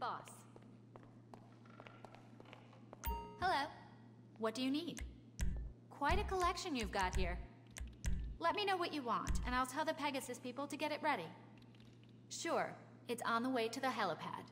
boss. Hello. What do you need? Quite a collection you've got here. Let me know what you want, and I'll tell the Pegasus people to get it ready. Sure, it's on the way to the helipad.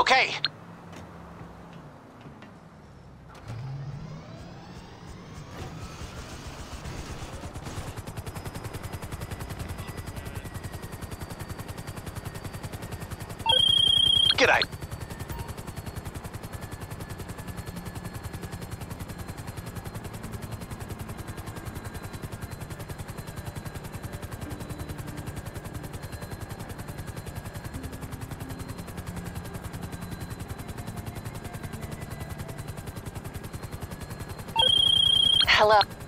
Okay. G'day. Hello.